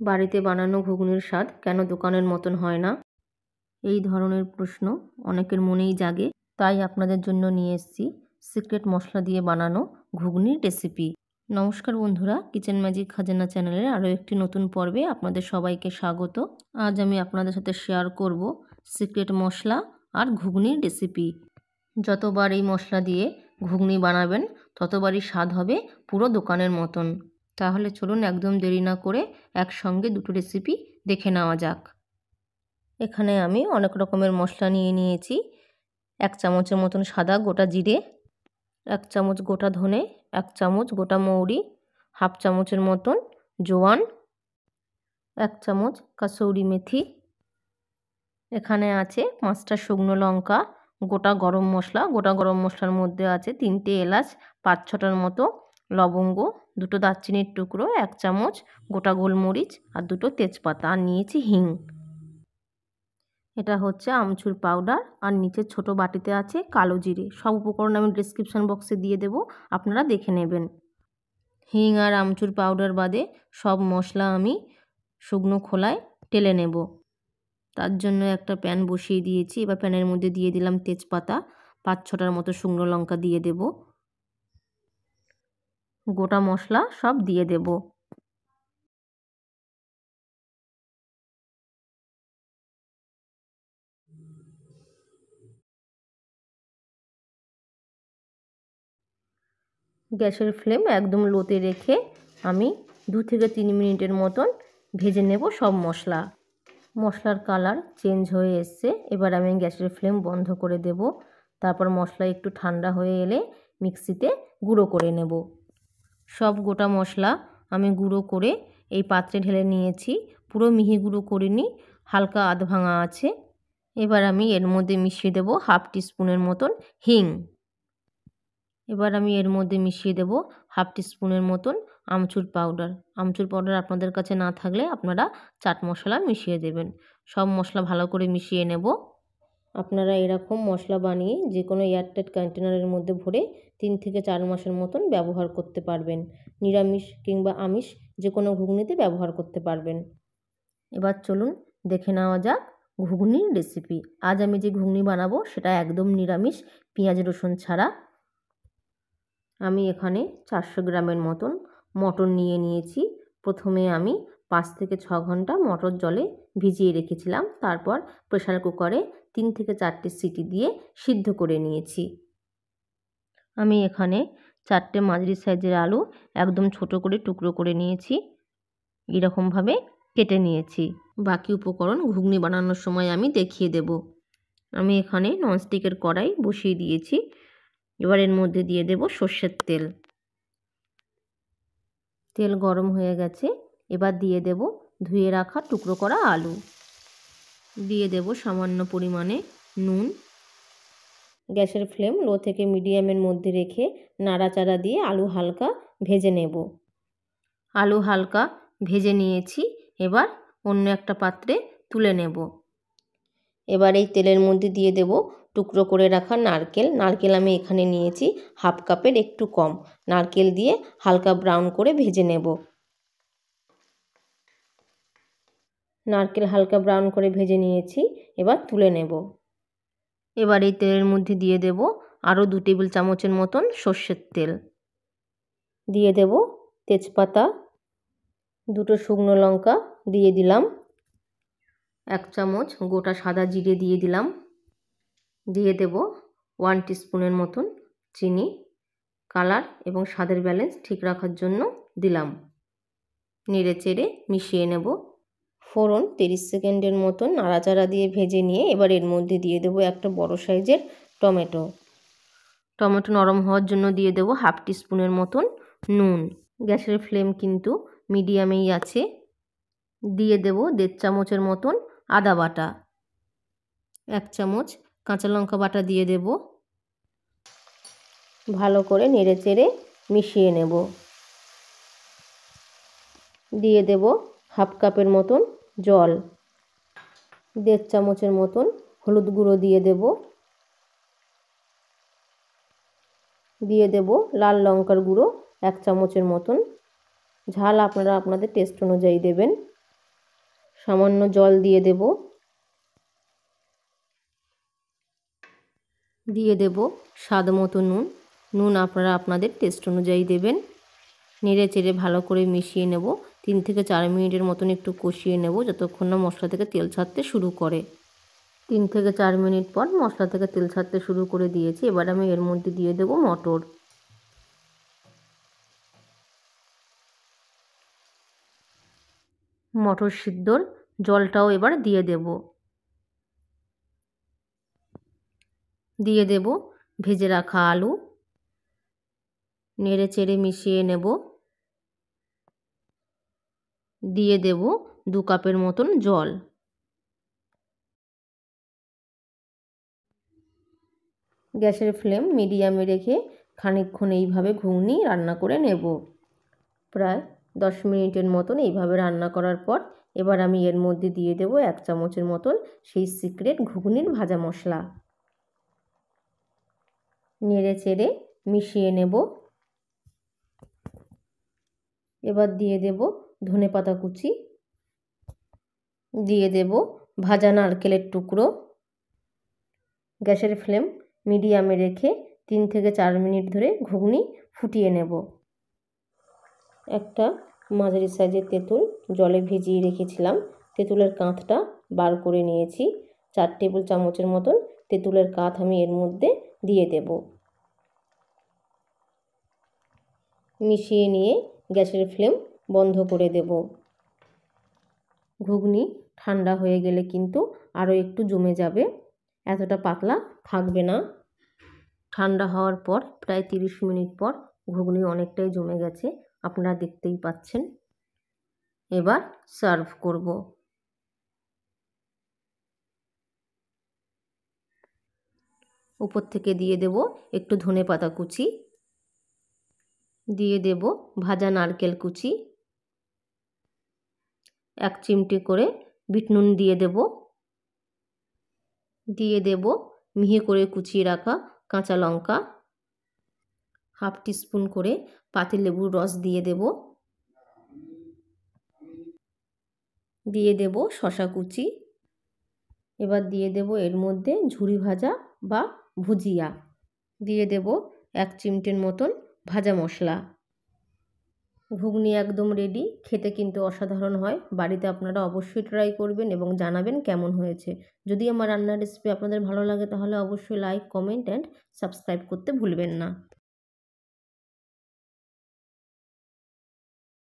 বাড়িতে বানানো ঘুগনির স্বাদ কেন দোকানের মতন হয় না? এই ধরনের প্রশ্ন অনেকের মনেই জাগে, তাই আপনাদের জন্য নিয়ে এসেছি সিক্রেট মশলা দিয়ে বানানো ঘুগনির রেসিপি। নমস্কার বন্ধুরা, কিচেন ম্যাজিক খাজানা চ্যানেলের আরও একটি নতুন পর্বে আপনাদের সবাইকে স্বাগত। আজ আমি আপনাদের সাথে শেয়ার করব সিক্রেট মশলা আর ঘুগনির রেসিপি। যতবার এই মশলা দিয়ে ঘুগনি বানাবেন, ততবারই স্বাদ হবে পুরো দোকানের মতন। তাহলে চলুন একদম দেরি না করে একসঙ্গে দুটো রেসিপি দেখে নেওয়া যাক। এখানে আমি অনেক রকমের মশলা নিয়ে নিয়েছি। এক চামচের মতন সাদা গোটা জিরে, এক চামচ গোটা ধনে, এক চামচ গোটা মৌরি, হাফ চামচের মতন জোয়ান, এক চামচ কাসৌরি মেথি। এখানে আছে পাঁচটা শুকনো লঙ্কা, গোটা গরম মশলা। গোটা গরম মশলার মধ্যে আছে তিনটে এলাচ, পাঁচ ছটার মতো লবঙ্গ, দুটো দারচিনির টুকরো, এক চামচ গোটা গোলমরিচ আর দুটো তেজপাতা। আর নিয়েছি হিং। এটা হচ্ছে আমচুর পাউডার। আর নিচে ছোট বাটিতে আছে কালো জিরে। সব উপকরণ আমি ডিসক্রিপশান বক্সে দিয়ে দেব। আপনারা দেখে নেবেন। হিং আর আমচুর পাউডার বাদে সব মশলা আমি শুকনো খোলায় টেলে নেব। তার জন্য একটা প্যান বসিয়ে দিয়েছি। এবার প্যানের মধ্যে দিয়ে দিলাম তেজপাতা। পাঁচ ছটার মতো শুকনো লঙ্কা দিয়ে দেব। গোটা মশলা সব দিয়ে দেব। গ্যাসের ফ্লেম একদম লোতে রেখে আমি দু থেকে তিন মিনিটের মতন ভেজে নেব সব মশলা। মশলার কালার চেঞ্জ হয়ে এসছে। এবার আমি গ্যাসের ফ্লেম বন্ধ করে দেব। তারপর মশলা একটু ঠান্ডা হয়ে এলে মিক্সিতে গুঁড়ো করে নেব। সব গোটা মশলা আমি গুঁড়ো করে এই পাত্রে ঢেলে নিয়েছি। পুরো মিহি গুঁড়ো করিনি হালকা আধ ভাঙা আছে। এবার আমি এর মধ্যে মিশিয়ে দেব হাফ টিস্পুনের মতন হিং। এবার আমি এর মধ্যে মিশিয়ে দেব হাফ টিস্পুনের মতন আমচুর পাউডার। আমচুর পাউডার আপনাদের কাছে না থাকলে আপনারা চাট মশলা মিশিয়ে দেবেন। সব মশলা ভালো করে মিশিয়ে নেব। আপনারা এরকম মশলা বানিয়ে যে কোনো এয়ারটাইট কন্টেনারের মধ্যে ভরে তিন থেকে চার মাসের মতন ব্যবহার করতে পারবেন। নিরামিষ কিংবা আমিষ যে কোনো ঘুগনিতে ব্যবহার করতে পারবেন। এবার চলুন দেখে নেওয়া যাক ঘুগনির রেসিপি আজ আমি যে ঘুগনি বানাবো সেটা একদম নিরামিষ, পেঁয়াজ, রসুন ছাড়া। আমি এখানে চারশো গ্রামের মতন মটর নিয়ে নিয়েছি। প্রথমে আমি পাঁচ থেকে ছ ঘণ্টা মটর জলে ভিজিয়ে রেখেছিলাম। তারপর প্রেশার কুকারে তিন থেকে চারটে সিটি দিয়ে সিদ্ধ করে নিয়েছি। আমি এখানে চারটে মাঝারি সাইজের আলু একদম ছোট করে টুকরো করে নিয়েছি। এরকমভাবে কেটে নিয়েছি। বাকি উপকরণ ঘুগনি বানানোর সময় আমি দেখিয়ে দেব। আমি এখানে ননস্টিকের কড়াই বসিয়ে দিয়েছি। এবার এর মধ্যে দিয়ে দেব সর্ষের তেল। তেল গরম হয়ে গেছে। এবার দিয়ে দেব ধুয়ে রাখা টুকরো করা আলু। দিয়ে দেব সামান্য পরিমাণে নুন গ্যাসের ফ্লেম লো থেকে মিডিয়ামের মধ্যে রেখে নাড়াচাড়া দিয়ে আলু হালকা ভেজে নেব। আলু হালকা ভেজে নিয়েছি, এবার অন্য একটা পাত্রে তুলে নেব। এবার এই তেলের মধ্যে দিয়ে দেব টুকরো করে রাখা নারকেল। নারকেল আমি এখানে নিয়েছি হাফ কাপের একটু কম। নারকেল দিয়ে হালকা ব্রাউন করে ভেজে নেব। নারকেল হালকা ব্রাউন করে ভেজে নিয়েছি, এবার তুলে নেব। এবার এই তেলের মধ্যে দিয়ে দেব আরও দু টেবিল চামচের মতন সর্ষের তেল। দিয়ে দেব তেজপাতা, দুটো শুকনো লঙ্কা দিয়ে দিলাম, এক চামচ গোটা সাদা জিরে দিয়ে দিলাম। দিয়ে দেব ওয়ান টিস্পুনের মতন চিনি, কালার এবং স্বাদের ব্যালেন্স ঠিক রাখার জন্য দিলাম। নেড়ে চেড়ে মিশিয়ে নেব। ফোড়ন তিরিশ সেকেন্ডের মতন নাড়াচাড়া দিয়ে ভেজে নিয়ে এবার এর মধ্যে দিয়ে দেবো একটা বড় সাইজের টমেটো। টমেটো নরম হওয়ার জন্য দিয়ে দেবো হাফ টিস্পুনের মতন নুন। গ্যাসের ফ্লেম কিন্তু মিডিয়ামেই আছে। দিয়ে দেব দেড় চামচের মতন আদা বাটা। এক চামচ কাঁচা লঙ্কা বাটা দিয়ে দেব। ভালো করে নেড়ে চেড়ে মিশিয়ে নেব। দিয়ে দেব হাফ কাপের মতন জল। দেড় চামচের মতন হলুদ গুঁড়ো দিয়ে দেব। দিয়ে দেব লাল লঙ্কার গুঁড়ো এক চামচের মতন। ঝাল আপনারা আপনাদের টেস্ট অনুযায়ী দেবেন। সামান্য জল দিয়ে দেব। দিয়ে দেব স্বাদ মতো নুন। নুন আপনারা আপনাদের টেস্ট অনুযায়ী দেবেন। নেড়ে চেড়ে ভালো করে মিশিয়ে নেব। তিন থেকে চার মিনিটের মতন একটু কষিয়ে নেব যতক্ষণ না মশলা থেকে তেল ছাড়তে শুরু করে। তিন থেকে চার মিনিট পর মশলা থেকে তেল ছাড়তে শুরু করে দিয়েছি। এবার আমি এর মধ্যে দিয়ে দেব মটর। মটর সিদ্ধর জলটাও এবার দিয়ে দেব। দিয়ে দেব ভেজে রাখা আলু। নেড়ে চেড়ে মিশিয়ে নেব। দিয়ে দেব দু কাপের মতন জল। গ্যাসের ফ্লেম মিডিয়ামে রেখে খানিকক্ষণ এইভাবে ঘুগনি রান্না করে নেব। প্রায় দশ মিনিটের মতন এইভাবে রান্না করার পর এবার আমি এর মধ্যে দিয়ে দেব এক চামচের মতন সেই সিক্রেট ঘুগনির ভাজা মশলা। নেড়ে চেড়ে মিশিয়ে নেব এবার দিয়ে দেব ধনে পাতা কুচি, দিয়ে দেব ভাজা নারকেলের টুকরো। গ্যাসের ফ্লেম মিডিয়ামে রেখে তিন থেকে চার মিনিট ধরে ঘুগনি ফুটিয়ে নেব। একটা মাঝারি সাইজের তেঁতুল জলে ভিজিয়ে রেখেছিলাম। তেঁতুলের কাঁথটা বার করে নিয়েছি। চার টেবিল চামচের মতন তেঁতুলের কাঁথ আমি এর মধ্যে দিয়ে দেব। মিশিয়ে নিয়ে গ্যাসের ফ্লেম বন্ধ করে দেব। ঘুগনি ঠান্ডা হয়ে গেলে কিন্তু আরও একটু জমে যাবে, এতটা পাতলা থাকবে না। ঠান্ডা হওয়ার পর প্রায় তিরিশ মিনিট পর ঘুগনি অনেকটাই জমে গেছে, আপনারা দেখতেই পাচ্ছেন। এবার সার্ভ করব। উপর থেকে দিয়ে দেব একটু ধনে পাতা কুচি। দিয়ে দেব ভাজা নারকেল কুচি। এক চিমটি করে বিট নুন দিয়ে দেব। দিয়ে দেব মিহি করে কুচিয়ে রাখা কাঁচা লঙ্কা। হাফ টিস্পুন করে পাতিলেবুর রস দিয়ে দেব। দিয়ে দেব শশা কুচি। এবার দিয়ে দেব এর মধ্যে ঝুরি ভাজা বা ভুজিয়া। দিয়ে দেব এক চিমটের মতন ভাজা মশলা। ঘুগনি একদম রেডি খেতে কিন্তু অসাধারণ হয়। বাড়িতে আপনারা অবশ্যই ট্রাই করবেন এবং জানাবেন কেমন হয়েছে। যদি আমার রান্নার রেসিপি আপনাদের ভালো লাগে তাহলে অবশ্যই লাইক কমেন্ট অ্যান্ড সাবস্ক্রাইব করতে ভুলবেন না।